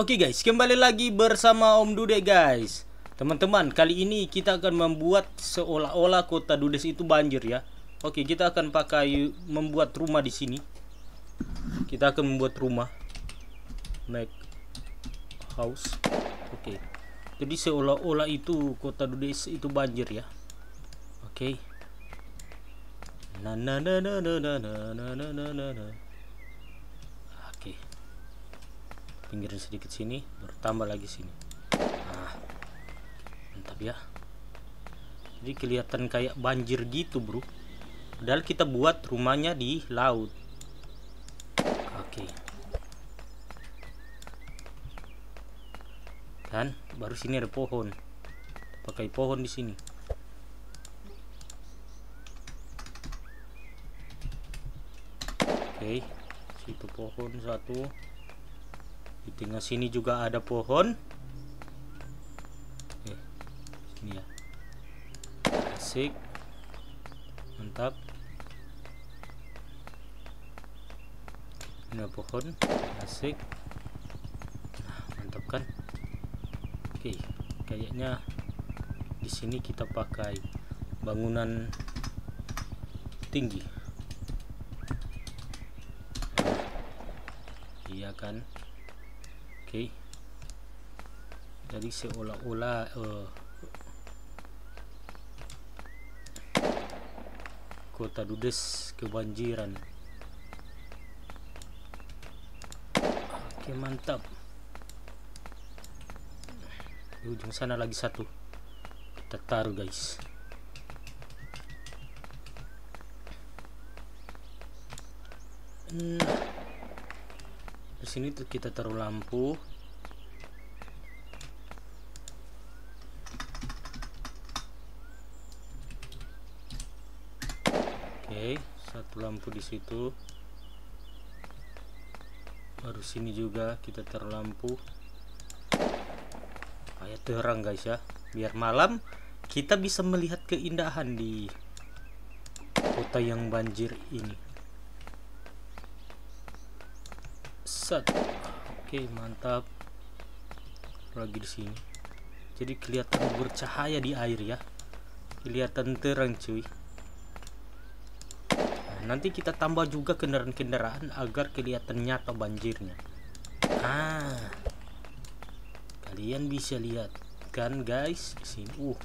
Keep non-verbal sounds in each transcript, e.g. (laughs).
Oke guys, kembali lagi bersama Om Dude guys. Teman-teman, kali ini kita akan membuat seolah-olah kota Dudes itu banjir ya. Oke, kita akan pakai membuat rumah di sini. Kita akan membuat rumah. Make house. Oke. Jadi seolah-olah itu kota Dudes itu banjir ya. Oke. Na na na na na na na na na na na. Oke. Pinggirin sedikit sini, bertambah lagi sini. Nah, mantap ya. Jadi kelihatan kayak banjir gitu, bro. Padahal kita buat rumahnya di laut. Oke. Dan baru sini ada pohon. Pakai pohon di sini. Oke, situ pohon satu. Di tengah sini juga ada pohon. Eh, sini ya. Asik. Mantap. Ini pohon, asik. Nah, mantap kan? Oke, kayaknya di sini kita pakai bangunan tinggi. iya kan oke jadi seolah-olah uh, kota Dudes kebanjiran. Oke mantap. Di ujung sana lagi satu. Kita taruh guys. Nah sini kita taruh lampu. Oke satu lampu di situ. Baru sini juga kita taruh lampu. Kayak terang guys ya. Biar malam kita bisa melihat keindahan di kota yang banjir ini oke mantap. Lagi di sini. Jadi kelihatan bercahaya di air ya. Kelihatan terang cuy. Nah, nanti kita tambah juga kendaraan-kendaraan agar kelihatan nyata banjirnya. Ah kalian bisa lihat kan guys? Sini uh.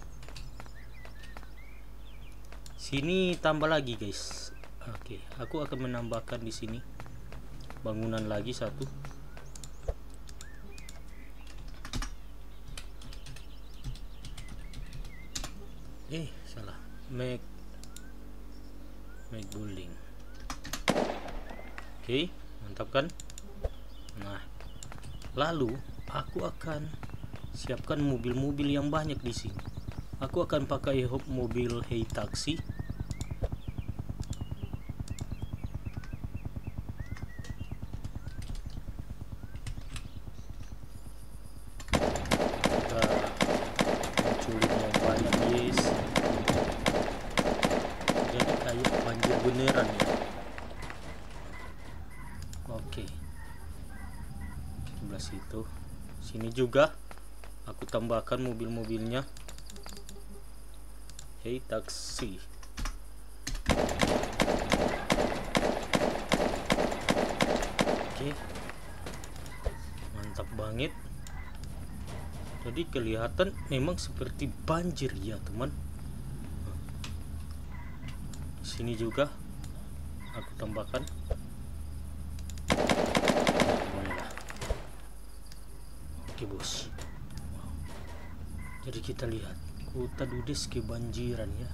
Sini tambah lagi guys. Oke aku akan menambahkan di sini bangunan lagi satu. Eh salah. Make make building. Oke okay, mantap kan? Nah lalu aku akan siapkan mobil-mobil yang banyak di sini. Aku akan pakai mobil hey taxi beneran. Ya oke. Sebelah situ. Sini juga. Aku tambahkan mobil-mobilnya. Hey taksi. Oke. Mantap banget. Jadi kelihatan memang seperti banjir ya teman. Sini juga aku tambahkan. Oke bos. Jadi kita lihat kota Dudes kebanjiran ya.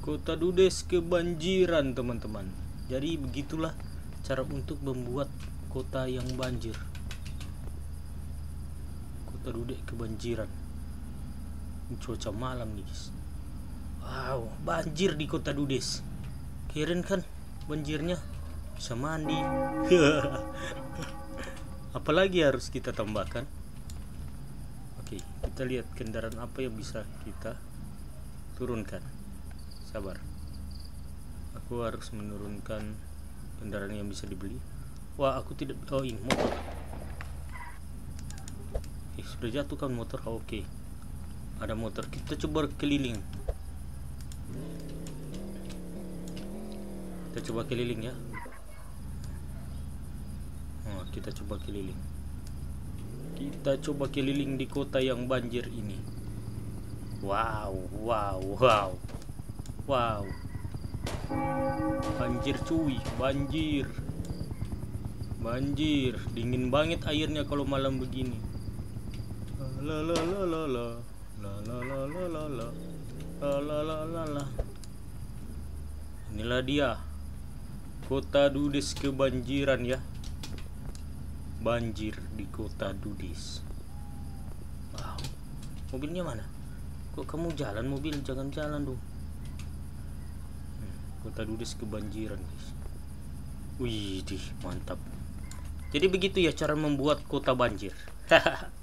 Kota Dudes kebanjiran teman-teman. Jadi begitulah cara untuk membuat kota yang banjir. Kota Dudes kebanjiran. Cuaca malam nih guys wow banjir di kota Dudes keren kan banjirnya bisa mandi (laughs) apalagi harus kita tambahkan oke kita lihat kendaraan apa yang bisa kita turunkan sabar aku harus menurunkan kendaraan yang bisa dibeli Wah, aku tidak oh ini motor. Eh, sudah jatuh kan motor. Oh, Oke. Ada motor. Kita coba keliling. Kita coba keliling ya. Oh, kita coba keliling. Kita coba keliling di kota yang banjir ini. Wow, wow, wow. Wow. Banjir cuy, banjir. Banjir, dingin banget airnya kalau malam begini. La la la la la. La la la la la la. La la la la la. Inilah dia. Kota Dudes kebanjiran ya. Banjir di kota Dudes. Wow. Mobilnya mana? Kok kamu jalan mobil? Jangan jalan dong. Hmm, Kota Dudes kebanjiran, guys. Wih, mantap. Jadi begitu ya cara membuat kota banjir. (laughs)